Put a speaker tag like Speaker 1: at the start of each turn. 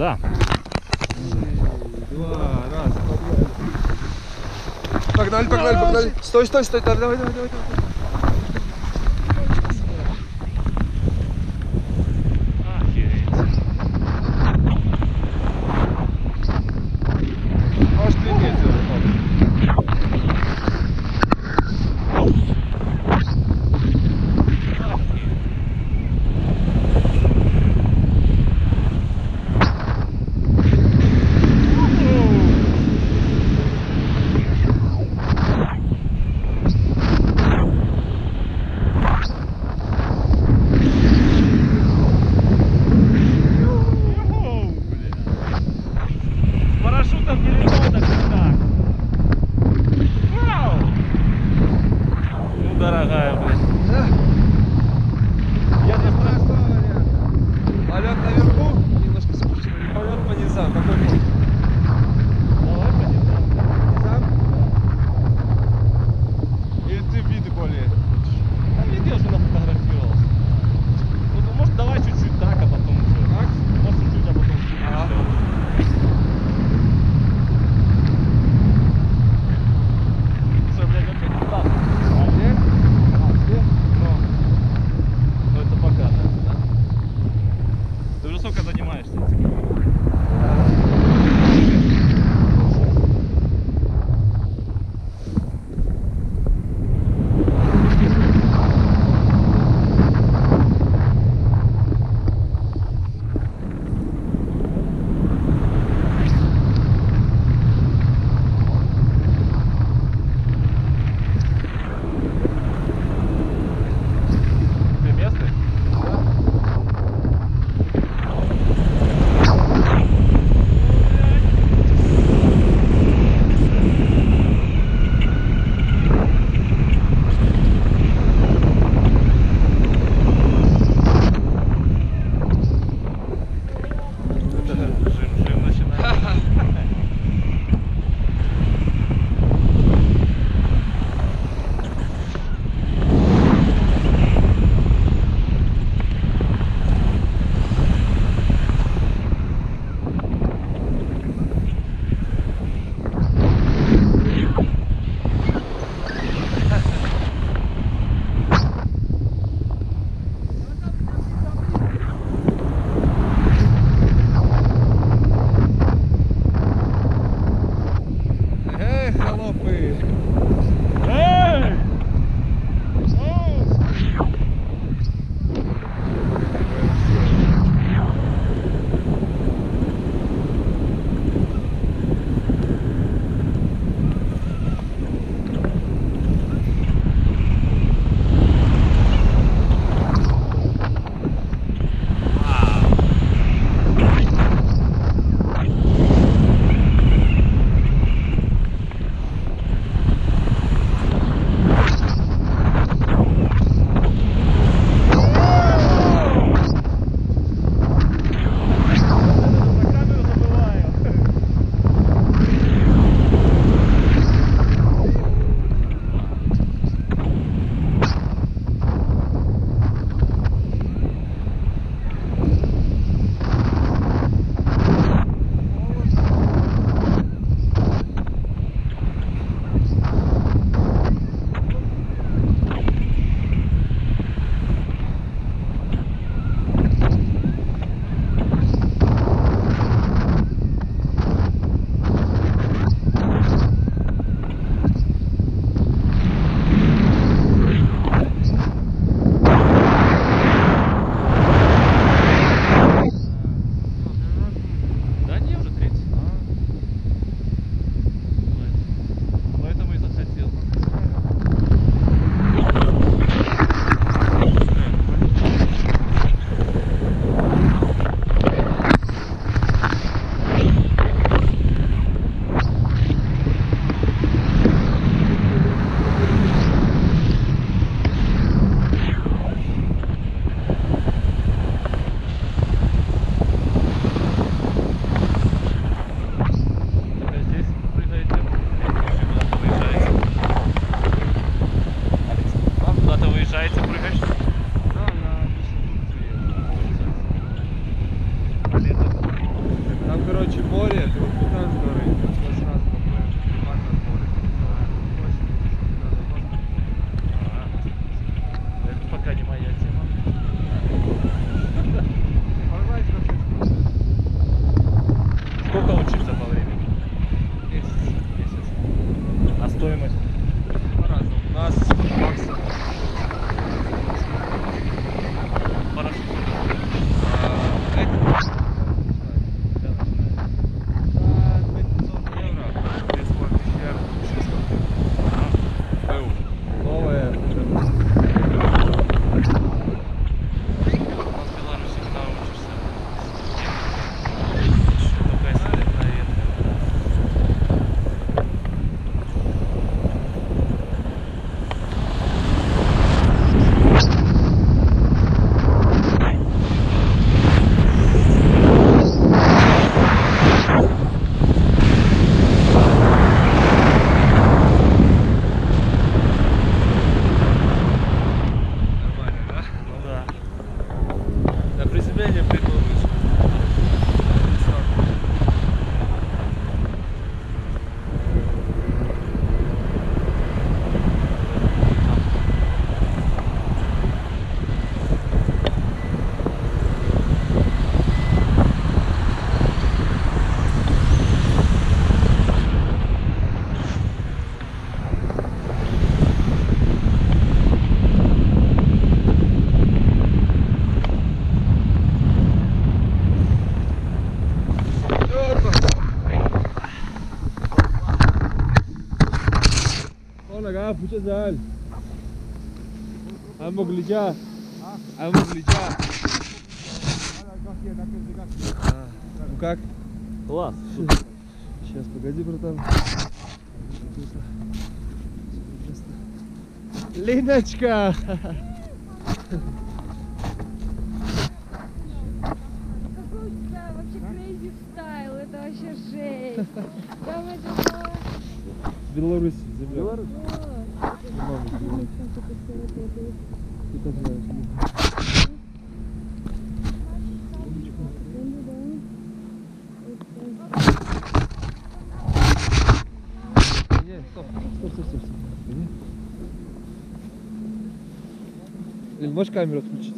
Speaker 1: Да.
Speaker 2: Два, раз. Погнали, погнали, погнали. Стой, стой, стой. Давай, давай, давай. давай.
Speaker 1: стоимость. Пуча заль. Амбо глядя. Амбо глядя. А, Ну как?
Speaker 2: Класс.
Speaker 1: Сейчас, погоди, братан. Линочка!
Speaker 3: Какой у тебя вообще crazy стайл, это вообще жесть. Там это было...
Speaker 1: Беларусь, земля.
Speaker 2: Беларусь?
Speaker 1: Ты знаешь. Можешь камеру отключить?